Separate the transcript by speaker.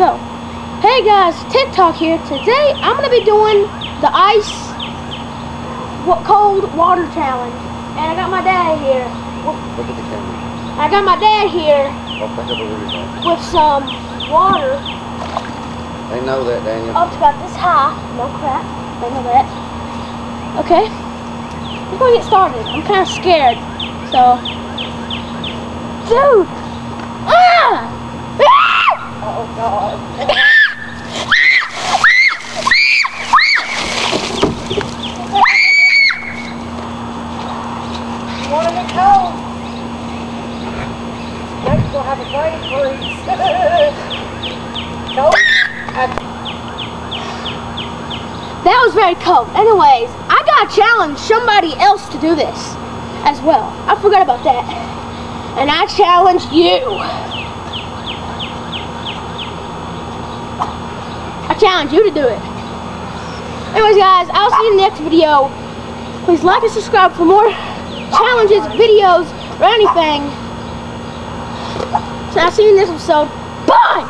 Speaker 1: go. Hey guys, TikTok here. Today I'm gonna be doing the ice what cold water challenge. And I got my dad here.
Speaker 2: Look at the camera.
Speaker 1: I got my dad here
Speaker 2: I'll think the reason.
Speaker 1: with some water.
Speaker 2: They know that, Daniel.
Speaker 1: Oh, Up to about this high. No crap. They know that. Okay. Before we get started, I'm kind of scared. So, dude.
Speaker 3: To be? Next we'll have a.
Speaker 1: That was very cold. Anyways, I gotta challenge somebody else to do this as well. I forgot about that. And I challenge you. I challenge you to do it. Anyways, guys, I'll see you in the next video. Please like and subscribe for more challenges, videos, or anything. So I'll see you in this episode. Bye!